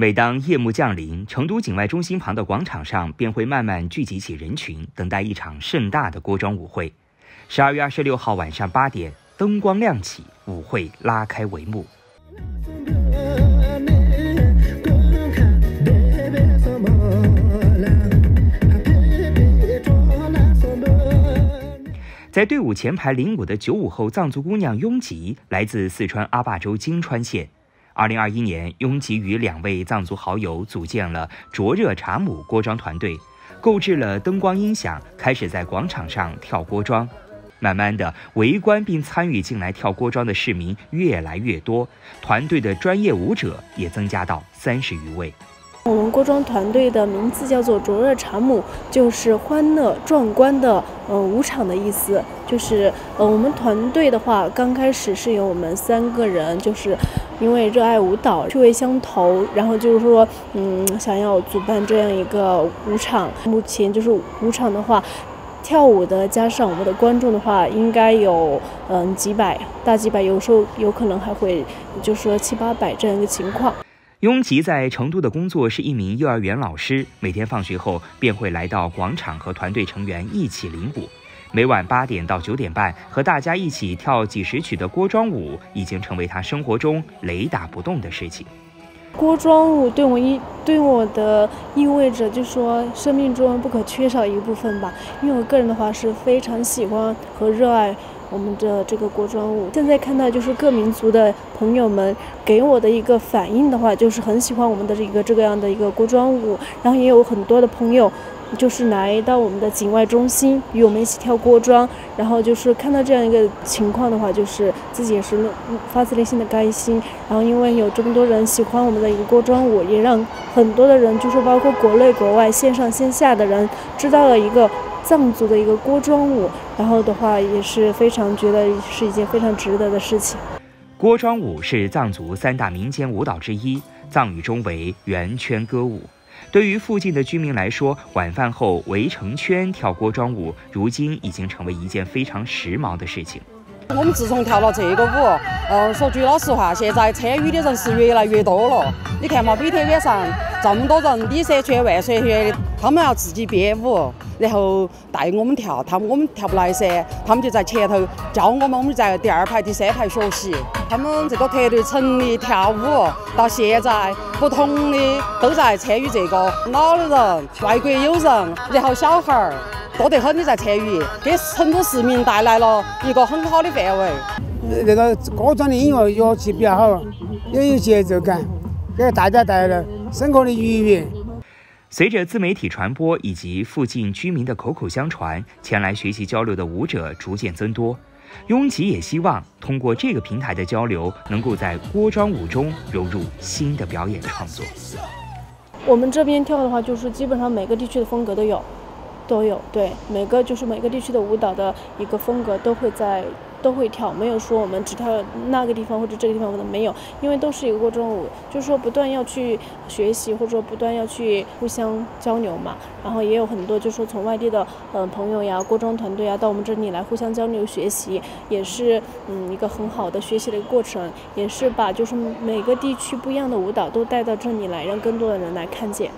每当夜幕降临，成都境外中心旁的广场上便会慢慢聚集起人群，等待一场盛大的锅庄舞会。十二月二十六号晚上八点，灯光亮起，舞会拉开帷幕。在队伍前排领舞的九五后藏族姑娘雍吉，来自四川阿坝州金川县。二零二一年，雍吉与两位藏族好友组建了灼热茶母锅庄团队，购置了灯光音响，开始在广场上跳锅庄。慢慢的，围观并参与进来跳锅庄的市民越来越多，团队的专业舞者也增加到三十余位。我们锅庄团队的名字叫做“灼热茶母”，就是欢乐壮观的呃舞场的意思。就是呃我们团队的话，刚开始是由我们三个人，就是因为热爱舞蹈，趣味相投，然后就是说嗯想要主办这样一个舞场。目前就是舞场的话，跳舞的加上我们的观众的话，应该有嗯几百大几百，有时候有可能还会就说七八百这样一个情况。雍吉在成都的工作是一名幼儿园老师，每天放学后便会来到广场和团队成员一起领舞。每晚八点到九点半，和大家一起跳几十曲的锅庄舞，已经成为他生活中雷打不动的事情。锅庄舞对我意对我的意味着，就是说生命中不可缺少一部分吧。因为我个人的话是非常喜欢和热爱。我们的这个锅庄舞，现在看到就是各民族的朋友们给我的一个反应的话，就是很喜欢我们的一个这个样的一个锅庄舞，然后也有很多的朋友就是来到我们的境外中心与我们一起跳锅庄，然后就是看到这样一个情况的话，就是自己也是发自内心的开心。然后因为有这么多人喜欢我们的一个锅庄舞，也让很多的人就是包括国内国外线上线下的人知道了一个。藏族的一个锅庄舞，然后的话也是非常觉得是一件非常值得的事情。锅庄舞是藏族三大民间舞蹈之一，藏语中为圆圈歌舞。对于附近的居民来说，晚饭后围成圈跳锅庄舞，如今已经成为一件非常时髦的事情。我们自从跳了这个舞，嗯，说句老实话，现在参与的人是越来越多了。你看嘛，每天晚上这么多人，你说圈万岁圈的，他们要自己编舞。然后带我们跳，他们我们跳不来噻，他们就在前头教我们，我们在第二排、第三排学习。他们这个团队成立跳舞到现在，不同的都在参与这个，老人、外国友人，然后小孩儿多得很的在参与，给成都市民带来了一个很好的氛围。那个歌庄的音乐乐器比较好，也有节奏感，给大家带来了生活的愉悦。随着自媒体传播以及附近居民的口口相传，前来学习交流的舞者逐渐增多。雍吉也希望通过这个平台的交流，能够在锅庄舞中融入新的表演创作。我们这边跳的话，就是基本上每个地区的风格都有，都有。对，每个就是每个地区的舞蹈的一个风格都会在。都会跳，没有说我们只跳那个地方或者这个地方，可能没有，因为都是一个过中舞，就是说不断要去学习，或者说不断要去互相交流嘛。然后也有很多，就是说从外地的嗯朋友呀、锅庄团队啊到我们这里来互相交流学习，也是嗯一个很好的学习的一个过程，也是把就是每个地区不一样的舞蹈都带到这里来，让更多的人来看见。